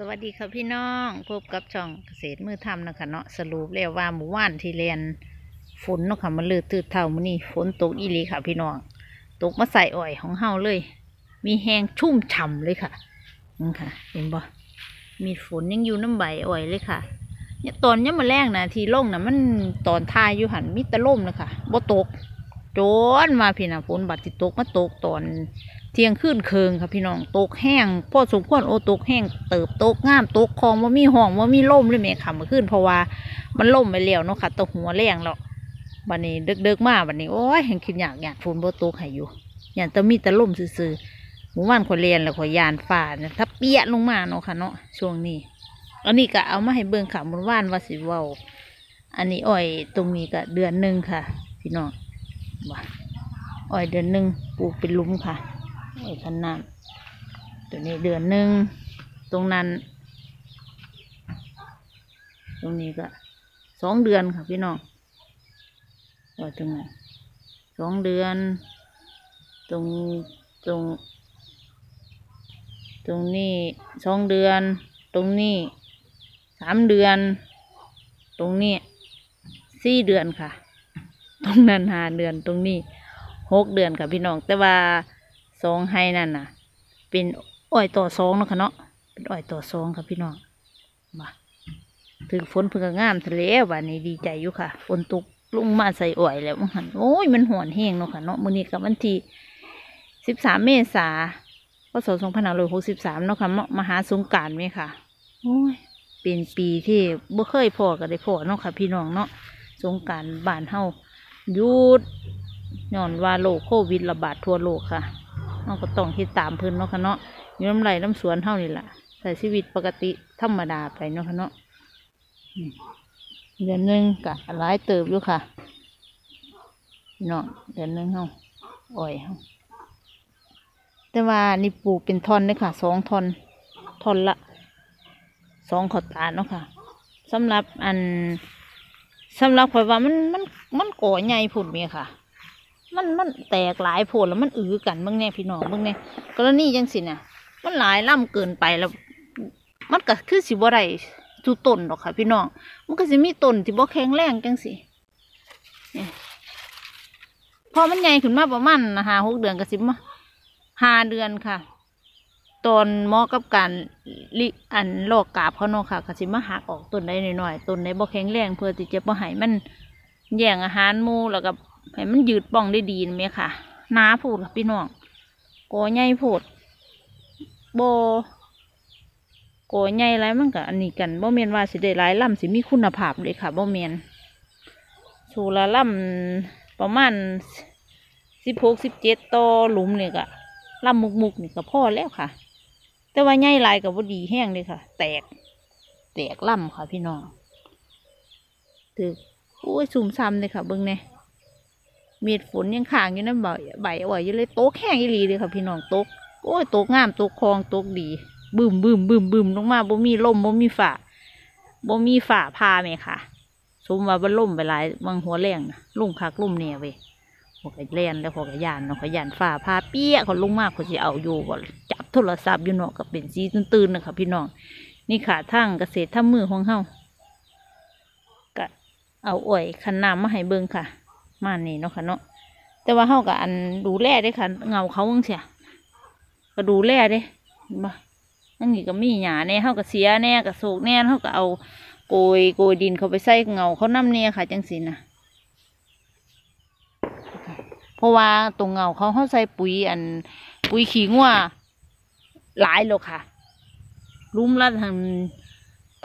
สวัสดีค่ะพี่น้องพบกับช่องเกษตรมือทำนะคะเนาะสรุปแล้วว่าหมู่ว่านที่เรียนฝนเนาะค่ะมันลืดตืดเท่ามือนี้ฝนตกอีหลีค่ะ พี่น้อง ตกมาใส่อ่อยของเฮาเลย มีแห้งชุ่มฉ่ำเลยค่ะนี่ค่ะ เห็นบ่มีฝนยังอยู่น้ำใบอ่อยเลยค่ะเนี่ยตอนเนี้ยมาแรงนะที่งนะมันตอนทายอยู่หันมีแตะล่มนะคะบ่ตก จนมาพี่นะฝนบัดที่ตกมาตกตอนเที่ยงคืนเคืองค่ะพี่น้องตกแห้งพ่อสมควรโอตกแห้งเติบตกงามตกคลองว่ามีห้องว่ามีล่มเลยแม่ค่ะเมื่อคืนเพราะว่ามันล่มไปแล้วเนาะค่ะตวหัวแรงแล้วบันนี้เดึกๆมาบันนี้โอ้ยเห็นคิดอยากอยากฝนบ่ตกให้อยู่อยากจะมีแต่ล่มซื่อๆหมู่บ้านขอยเรียนแล้วขอยยานฝ่าเนี่ยถ้าเปี้ยลงมาเนาะค่ะเนาะช่วงนี้อันนี้ก็เอามาให้เบิ่งค่ะมันว่านว่าสิเว้าอันนี้อ้อยตรงนี้ก็เดือนหนึ่งค่ะ พี่น้อง ว่าอ้อยเดือนหนึ่งปลูกเป็นลุมค่ะอ้ขันน้ำตัวนี้เดือนหนึ่งตรงนั้น ตรงนี้ก็สองเดือนค่ะพี่น้องว่าตรงไหนสองเดือน ตรงตรง ตรงนี้สองเดือน ตรงนี้สามเดือน ตรงนี้สี่เดือนค่ะ ตรงนั้นห้าเดือนตรงนี้หกเดือนค่ะพี่น้อง แต่ว่าสองให้นั่นน่ะ เป็นอ้อยต่อสองเนาะค่ะเนาะเป็นอ้อยต่อสองค่ะพี่น้องมาถึงฝนเพิ่งงามทะเลวันนี้ดีใจอยู่ค่ะ ฝนตกลงมาใส่อ้อยแล้วมันหันโอ้ยมันหอนแห้งเนาะค่ะเนาะมื้อนี้กับวันที่สิบสามเมษาพศสองพันห้าร้อยหกสิบสามเนาะค่ะเนาะมหาสงการไหมค่ะโอ้ยเป็นปีที่บ่เคยพอกันได้พอเนาะค่ะ พี่น้องเนาะสงการบ้านเฮา หยุดย้อนว่าโรคโควิดระบาดทั่วโลกค่ะเราก็ต้องคิดตามเพิ่นเนาะค่ะเนาะอยู่น้ำไหลน้ำสวนเท่านี่แหละใช้ชีวิตปกติธรรมดาไปเนาะค่ะเนาะเดือนหนึ่งกะหลายเติบอยู่ค่ะพี่น้องเดือนหนึ่งเฮาอ่อยเฮาแต่ว่านี่ปลูกเป็นท่อนเลยค่ะสองท่อนท่อนละสองขอตาเนาะค่ะสำหรับอัน สำหรับข่อยว่ามันมันมันก่อใหญ่ผุดเมียค่ะ มันมันแตกหลายโผลแล้วมันอือกันเบางแน่พี่น้องเบางแน่กรณีจังสิน่ะมันหลายล่ำเกินไปแล้ว มันก็คือสิบ่ได้ทุต้นหรอกค่ะ พี่น้อง มันก็สิมีต้นที่บ่แข็งแรงจังสิพอมันใหญ่ขึ้นมาประมาณหาหกเดือนก็สิบมาหาเดือนค่ะ ตอนเหมอกับการลิอันลอกกาบเขาเนาะค่ะก็สิมาหักออกต้นได้หน่อยๆต้นได้บ่แข็งแรงเพื่อที่จะบ่ให้มันแย่งอาหารมูแล้วก็ให้มันยืดป้องได้ดีนะเมียค่ะหนาพูดค่ะพี่น้องโกใหญ่พูดโบโกใหญ่ไรมันกับอันนี้กันบ่เมียนว่าสิได้หลายลำสิมีคุณภาพเลยค่ะบ่เมียนสูละลำประมาณสิบหกสิบเจ็ดต่อหลุมเนี่ยกะลำมุกมุกๆนี่ก็พอแล้วค่ะ แต่ว่าใหญ่ลายกับบ่ดีแห้งเลยค่ะ แตก แตกล่ำค่ะพี่น้องถือโอ้ยสุ่มซ้ำเลยค่ะเบิ้งเนี่ยเม็ดฝนยังข้างอยู่นั่นใบใบอ่อยอยู่เลยโต๊กแห้งอีหลีเลยค่ะ พี่น้องโต๊กโอ้ยโต๊กงามโต๊กคลองโต๊กดีบึมบึมบึมบึมลงมาบ่มีลมบ่มีฝ่าบ่มีฝ่าพาไหมค่ะสมว่าบ่ล่มไปหลายบางหัวแรงนะลุ่มคักลุ่มเนี่ยเว้ยหัวกระแลนแล้วหัวกระยานเนาะกระยานฝ่าพาเปี้ยเขาลงมากเขาจะเอาอยู่บ่จ โทรศัพท์อยู่เนาะกับเป็นสีตื่นๆนะคะพี่น้อง นี่ค่ะทางเกษตรทำมือของเฮาก็เอาอ่อยคันน้ำมาให้เบิ่งค่ะ มานี่เนาะค่ะเนาะแต่ว่าเฮากับอันดูแลได้ค่ะ เงาเขาจังเสียก็ดูแลเด้เห็นบ่นั่นนี่ก็มีหญ้าแน่เฮาก็เสียแน่ก็โศกแน่เฮาก็เอาโกยโกยดินเขาไปใส่เงาเขานำแน่ค่ะ จังสินะเพราะว่าตรงเงาเขาเขาใส่ปุ๋ยอันปุ๋ยขี้งัว หลายแล้วค่ะรุมละทาง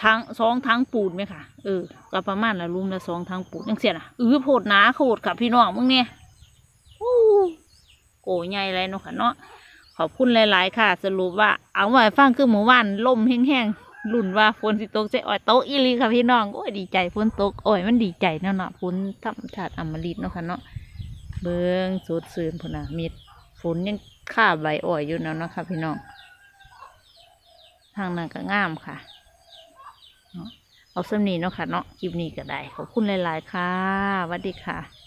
ทางสองทางปูดไหมค่ะ เออก็ประมาณละรุมละสองทางปูดจังเสียนะอือโพดหนาโคตรค่ะ พี่น้องมึงเนี่ยอู้โกใหญ่เลยเนาะค่ะเนาะขอบคุณหลาย ๆ ค่ะ สรุปว่าเอาไว้ฟังคือหมู่บ้านลมแห้งๆรุ่นว่าฝนสิตกใจอ่อยโตกอีลีค่ะพี่น้องโอ้ยดีใจฝนตกโอ้ยมันดีใจเนาะเนาะฝนธรรมชาติอมฤตเนาะค่ะเนาะเบิ้งสุดซื่นพุ่นนะมีฝนยังข้าใบอ่อยอยู่เนาะเนาะค่ะพี่น้องางนั้นก็งามค่ะเอาสำนีเนาะค่ะเนาะคลิปนี้ก็ได้ขอบคุณหลาย ๆ ค่ะสวัสดีค่ะ